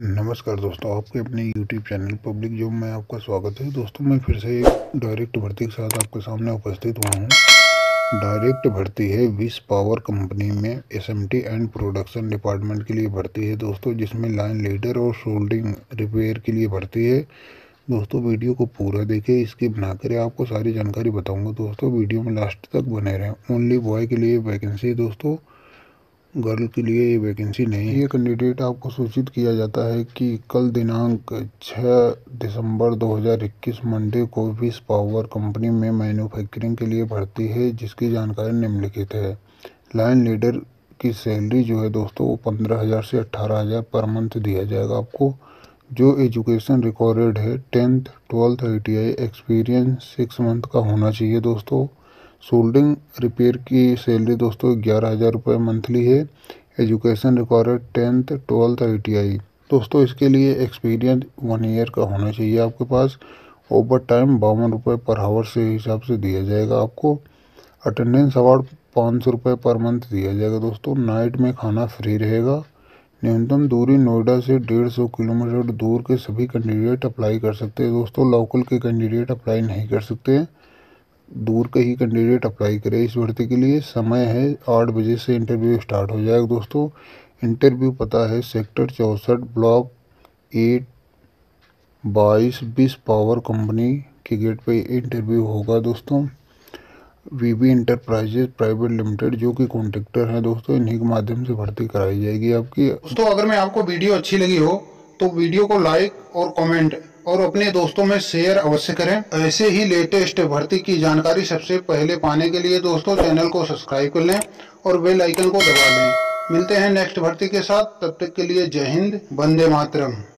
नमस्कार दोस्तों, आपके अपने YouTube चैनल पब्लिक जॉब में आपका स्वागत है। दोस्तों, मैं फिर से डायरेक्ट भर्ती के साथ आपके सामने उपस्थित हुआ हूँ। डायरेक्ट भर्ती है विस पावर कंपनी में एसएमटी एंड प्रोडक्शन डिपार्टमेंट के लिए भर्ती है दोस्तों, जिसमें लाइन लीडर और सोल्डिंग रिपेयर के लिए भर्ती है। दोस्तों, वीडियो को पूरा देखें, इसकी बनाकर आपको सारी जानकारी बताऊँगा। दोस्तों, वीडियो में लास्ट तक बने रहें। ओनली बॉय के लिए वैकेंसी दोस्तों। गर्ल के लिए ये वैकेंसी नहीं है। ये कैंडिडेट आपको सूचित किया जाता है कि कल दिनांक 6 दिसंबर 2021 मंडे को विस पावर कंपनी में मैन्युफैक्चरिंग के लिए भर्ती है, जिसकी जानकारी निम्नलिखित है। लाइन लीडर की सैलरी जो है दोस्तों, वो पंद्रह हज़ार से अट्ठारह हज़ार पर मंथ दिया जाएगा आपको। जो एजुकेशन रिकॉर्डेड है tenth twelfth I experience six month का होना चाहिए दोस्तों। सोल्डिंग रिपेयर की सैलरी दोस्तों ग्यारह हज़ार रुपये मंथली है। Education required tenth, twelfth I दोस्तों, इसके लिए एक्सपीरियंस वन ईयर का होना चाहिए आपके पास। ओवर टाइम बावन रुपये पर हावर से हिसाब से दिया जाएगा आपको। अटेंडेंस अवार्ड पाँच सौ रुपये पर मंथ दिया जाएगा दोस्तों। नाइट में खाना फ्री रहेगा। न्यूनतम दूरी नोएडा से डेढ़ सौ किलोमीटर दूर के सभी कैंडिडेट अप्लाई कर सकते हैं। दोस्तों, लोकल के कैंडिडेट अप्लाई नहीं कर सकते दूर के ही कैंडिडेट अप्लाई करें। इस भर्ती के लिए समय है, आठ बजे से इंटरव्यू स्टार्ट हो जाएगा। दोस्तों इंटरव्यू पता है सेक्टर चौंसठ ब्लॉक एट बाईस, बीस पावर कंपनी के गेट पे इंटरव्यू होगा। दोस्तों वीबी इंटरप्राइजेज प्राइवेट लिमिटेड जो कि कॉन्ट्रेक्टर है, दोस्तों, इन्हीं के माध्यम से भर्ती कराई जाएगी आपकी। दोस्तों, अगर मैं आपको वीडियो अच्छी लगी हो तो वीडियो को लाइक और कमेंट और अपने दोस्तों में शेयर अवश्य करें। ऐसे ही लेटेस्ट भर्ती की जानकारी सबसे पहले पाने के लिए दोस्तों चैनल को सब्सक्राइब कर लें और बेल आइकन को दबा लें। मिलते हैं नेक्स्ट भर्ती के साथ। तब तक के लिए जय हिंद, वंदे मातरम।